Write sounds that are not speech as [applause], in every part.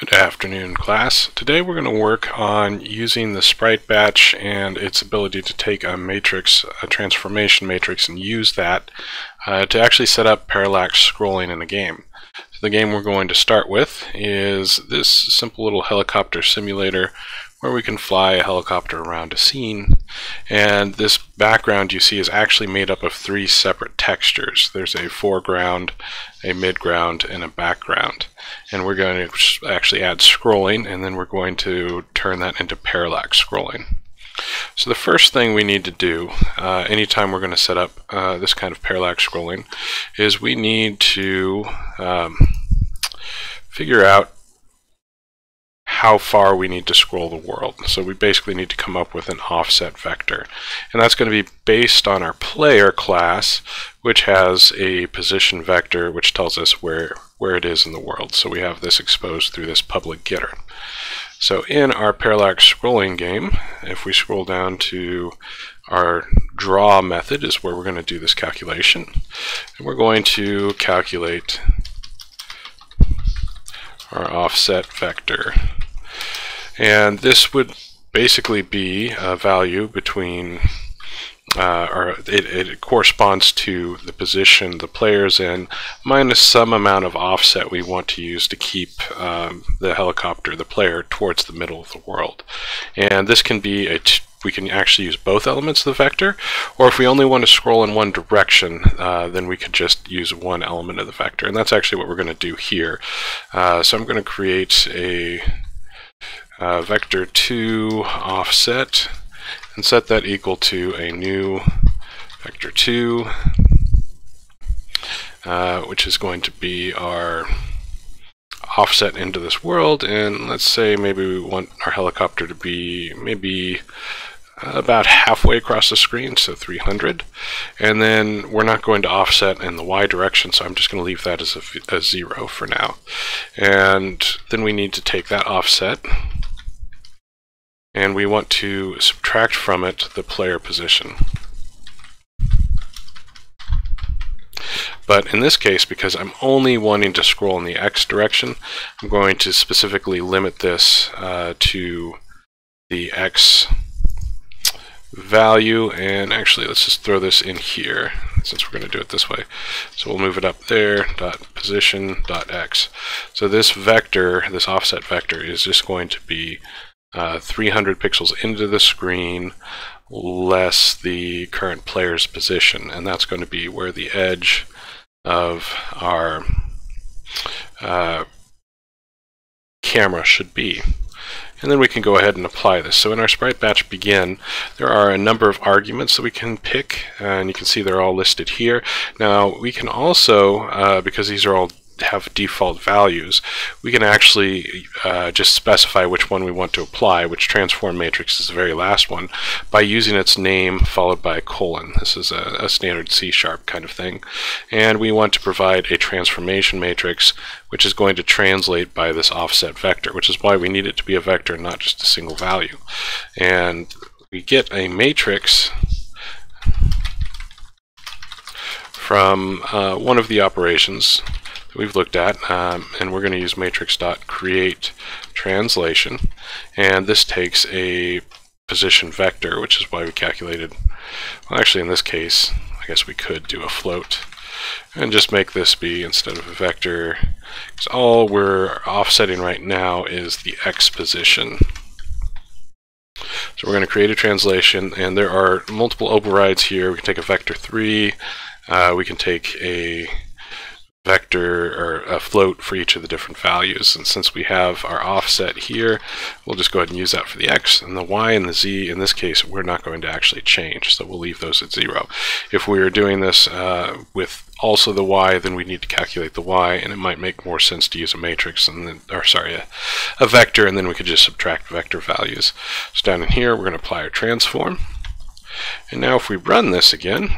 Good afternoon class. Today we're going to work on using the sprite batch and its ability to take a matrix, a transformation matrix and use that uh, to actually set up parallax scrolling in the game. So the game we're going to start with is this simple little helicopter simulator where we can fly a helicopter around a scene. And this background you see is actually made up of three separate textures. There's a foreground, a midground, and a background. And we're going to actually add scrolling, and then we're going to turn that into parallax scrolling. So the first thing we need to do uh, anytime we're going to set up uh, this kind of parallax scrolling is we need to um, figure out how far we need to scroll the world. So we basically need to come up with an offset vector. And that's going to be based on our player class, which has a position vector which tells us where, where it is in the world. So we have this exposed through this public getter. So in our parallax scrolling game, if we scroll down to our draw method is where we're going to do this calculation. And we're going to calculate our offset vector. And this would basically be a value between, uh, or it, it, corresponds to the position the player's in minus some amount of offset we want to use to keep um, the helicopter, the player, towards the middle of the world. And this can be a we can actually use both elements of the vector, or if we only want to scroll in one direction, uh, then we could just use one element of the vector. And that's actually what we're going to do here. Uh, so I'm going to create a uh, vector 2 offset and set that equal to a new vector 2 uh, which is going to be our offset into this world and let's say maybe we want our helicopter to be maybe about halfway across the screen, so 300. And then we're not going to offset in the y direction, so I'm just going to leave that as a, a 0 for now. And then we need to take that offset and we want to subtract from it the player position. But in this case, because I'm only wanting to scroll in the x direction, I'm going to specifically limit this uh, to the x value, and actually let's just throw this in here since we're going to do it this way. So we'll move it up there, dot position, dot x. So this vector, this offset vector, is just going to be uh, 300 pixels into the screen less the current player's position and that's going to be where the edge of our uh, camera should be. And then we can go ahead and apply this. So in our sprite batch begin, there are a number of arguments that we can pick, and you can see they're all listed here. Now we can also, uh, because these are all have default values, we can actually uh, just specify which one we want to apply, which transform matrix is the very last one, by using its name followed by a colon. This is a, a standard C-sharp kind of thing. And we want to provide a transformation matrix, which is going to translate by this offset vector, which is why we need it to be a vector, not just a single value. And we get a matrix from uh, one of the operations that we've looked at, um, and we're going to use matrix.create translation, and this takes a position vector, which is why we calculated, well actually in this case, I guess we could do a float, and just make this be instead of a vector, because all we're offsetting right now is the x position. So we're going to create a translation, and there are multiple overrides here. We can take a vector 3, uh, we can take a vector or a float for each of the different values. And since we have our offset here, we'll just go ahead and use that for the x. And the y and the z, in this case, we're not going to actually change, so we'll leave those at zero. If we are doing this uh, with also the y, then we need to calculate the y, and it might make more sense to use a matrix, and then, or sorry, a, a vector, and then we could just subtract vector values. So down in here, we're going to apply our transform. And now if we run this again,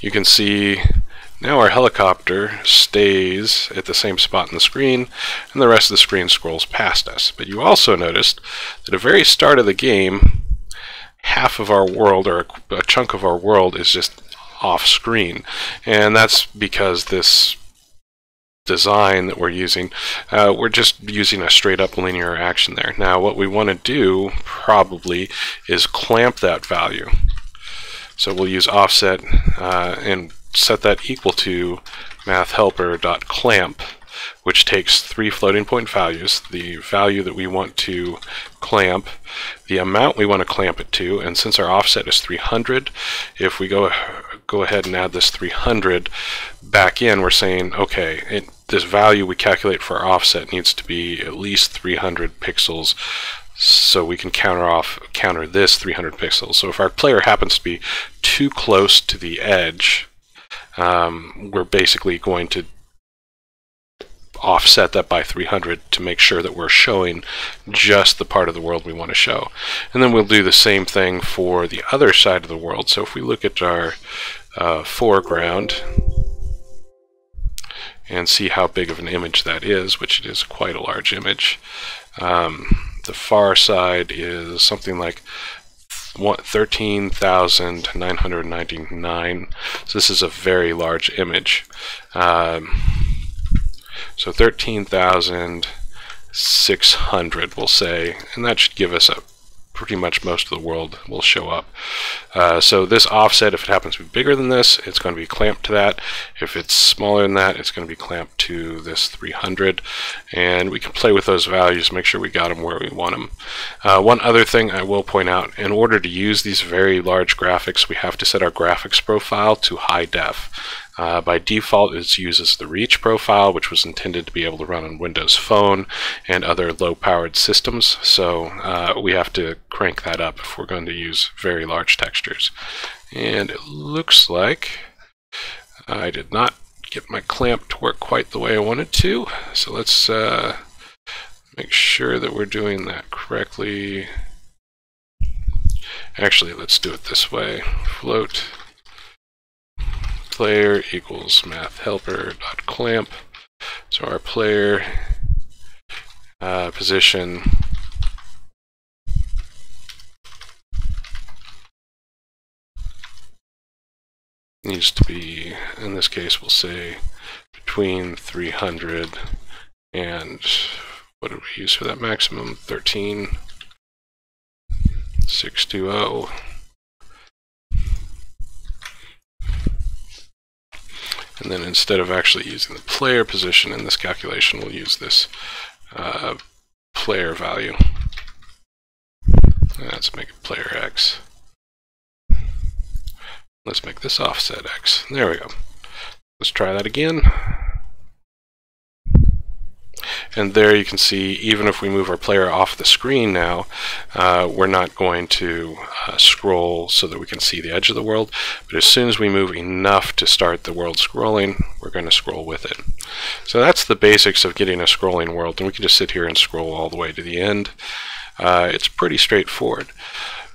you can see now our helicopter stays at the same spot in the screen and the rest of the screen scrolls past us. But you also noticed that at the very start of the game half of our world or a, chunk of our world is just off screen and that's because this design that we're using, uh, we're just using a straight up linear action there. Now what we want to do probably is clamp that value. So we'll use offset uh, and set that equal to mathhelper.clamp which takes three floating point values, the value that we want to clamp, the amount we want to clamp it to, and since our offset is 300, if we go go ahead and add this 300 back in, we're saying, okay, it, this value we calculate for our offset needs to be at least 300 pixels so we can counter off counter this 300 pixels. So if our player happens to be too close to the edge, um, we're basically going to offset that by 300 to make sure that we're showing just the part of the world we want to show. And then we'll do the same thing for the other side of the world. So if we look at our uh, foreground and see how big of an image that is, which it is quite a large image, um, the far side is something like 13,999. So this is a very large image. Um, so 13,600 we'll say, and that should give us a pretty much most of the world will show up. Uh, so this offset, if it happens to be bigger than this, it's going to be clamped to that. If it's smaller than that, it's going to be clamped to this 300. And we can play with those values, make sure we got them where we want them. Uh, one other thing I will point out, in order to use these very large graphics, we have to set our graphics profile to high def. Uh, by default, it uses the Reach profile, which was intended to be able to run on Windows Phone and other low-powered systems. So uh, we have to crank that up if we're going to use very large textures. And it looks like I did not get my clamp to work quite the way I wanted to. So let's uh, make sure that we're doing that correctly. Actually, let's do it this way. Float player equals math helper dot clamp. So our player uh, position needs to be, in this case, we'll say between 300 and what did we use for that maximum? 13, 620. And then instead of actually using the player position in this calculation, we'll use this uh, player value. Let's make it player x. Let's make this offset x. There we go. Let's try that again. And there you can see, even if we move our player off the screen now, uh, we're not going to uh, scroll so that we can see the edge of the world. But as soon as we move enough to start the world scrolling, we're going to scroll with it. So that's the basics of getting a scrolling world. And we can just sit here and scroll all the way to the end. Uh, it's pretty straightforward.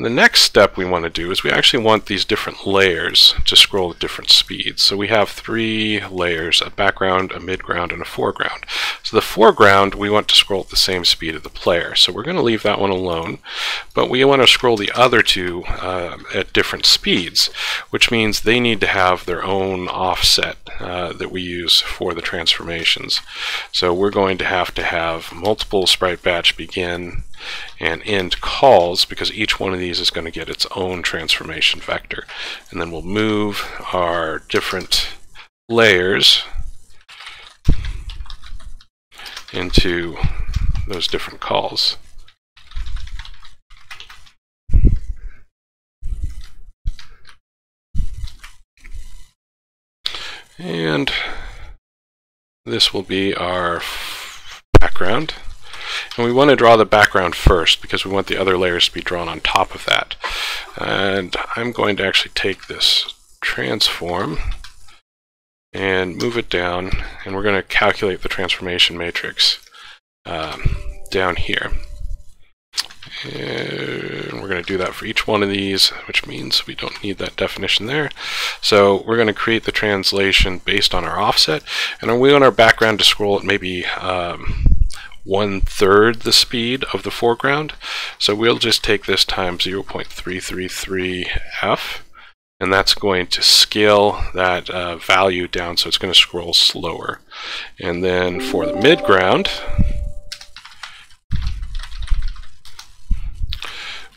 The next step we want to do is we actually want these different layers to scroll at different speeds. So we have three layers, a background, a midground, and a foreground. So the foreground we want to scroll at the same speed of the player. So we're going to leave that one alone, but we want to scroll the other two uh, at different speeds, which means they need to have their own offset uh, that we use for the transformations. So we're going to have to have multiple sprite batch begin and end calls because each one of these is going to get its own transformation vector. And then we'll move our different layers into those different calls. And this will be our background. And we want to draw the background first because we want the other layers to be drawn on top of that. And I'm going to actually take this transform and move it down and we're going to calculate the transformation matrix um, down here. And we're going to do that for each one of these, which means we don't need that definition there. So we're going to create the translation based on our offset, and we want our background to scroll at maybe um, one third the speed of the foreground. So we'll just take this times 0.333f and that's going to scale that uh, value down so it's going to scroll slower. And then for the midground,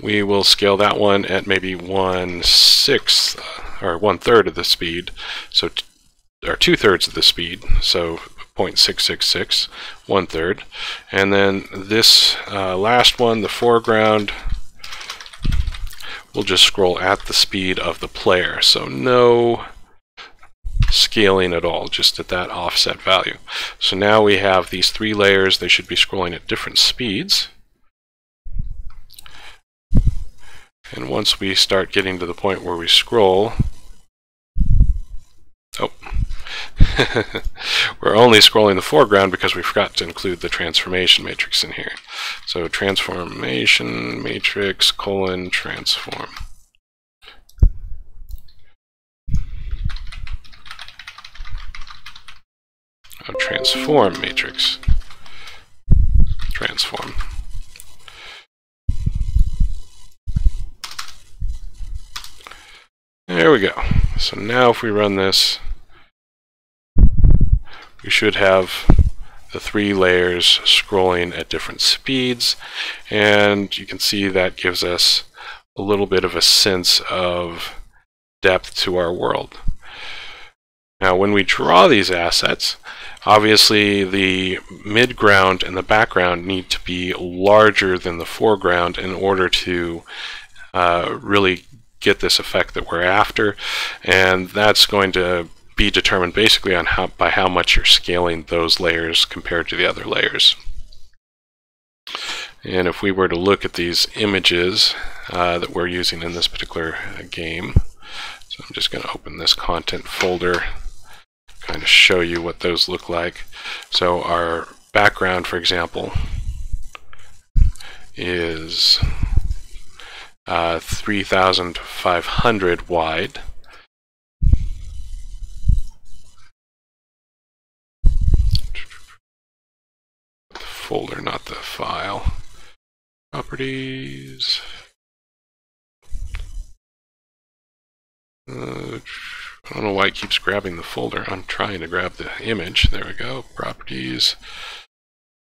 we will scale that one at maybe one sixth or one third of the speed, so or two thirds of the speed, so 0.666, one third. And then this uh, last one, the foreground, will just scroll at the speed of the player, so no scaling at all, just at that offset value. So now we have these three layers, they should be scrolling at different speeds. And once we start getting to the point where we scroll, oh, [laughs] we're only scrolling the foreground because we forgot to include the transformation matrix in here. So transformation matrix colon transform. A transform matrix. Transform. There we go. So now if we run this, we should have the three layers scrolling at different speeds and you can see that gives us a little bit of a sense of depth to our world. Now when we draw these assets, obviously the midground and the background need to be larger than the foreground in order to uh, really get this effect that we're after and that's going to be determined basically on how by how much you're scaling those layers compared to the other layers. And if we were to look at these images uh, that we're using in this particular uh, game, so I'm just going to open this content folder, kind of show you what those look like. So our background, for example, is uh, 3,500 wide. Folder, not the file. Properties. Uh, I don't know why it keeps grabbing the folder. I'm trying to grab the image. There we go. Properties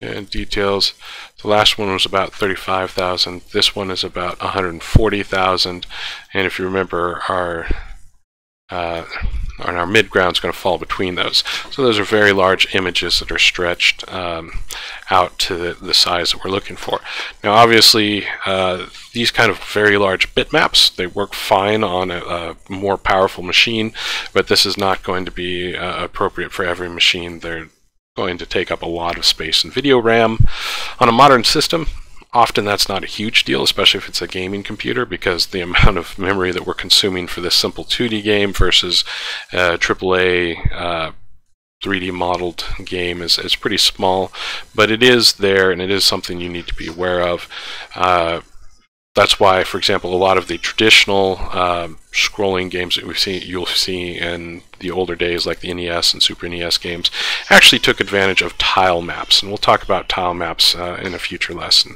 and details. The last one was about 35,000. This one is about 140,000. And if you remember, our uh, and our midground is going to fall between those. So those are very large images that are stretched um, out to the, the, size that we're looking for. Now obviously uh, these kind of very large bitmaps, they work fine on a, a, more powerful machine, but this is not going to be uh, appropriate for every machine. They're going to take up a lot of space in video RAM. On a modern system, Often that's not a huge deal, especially if it's a gaming computer, because the amount of memory that we're consuming for this simple 2D game versus a AAA uh, 3D modeled game is, is pretty small, but it is there and it is something you need to be aware of. Uh, that's why, for example, a lot of the traditional uh, scrolling games that we've seen, you'll see in the older days, like the NES and Super NES games, actually took advantage of tile maps, and we'll talk about tile maps uh, in a future lesson.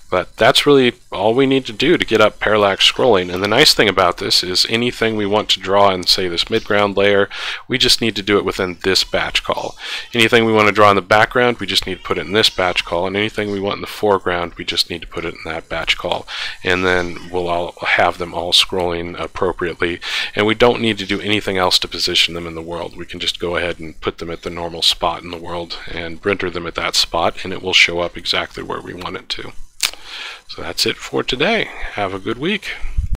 But that's really all we need to do to get up parallax scrolling. And the nice thing about this is anything we want to draw in, say, this midground layer, we just need to do it within this batch call. Anything we want to draw in the background, we just need to put it in this batch call. And anything we want in the foreground, we just need to put it in that batch call. And then we'll all have them all scrolling appropriately. And we don't need to do anything else to position them in the world. We can just go ahead and put them at the normal spot in the world and render them at that spot, and it will show up exactly where we want it to. So that's it for today. Have a good week.